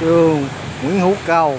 Đường Nguyễn Hữu Cầu.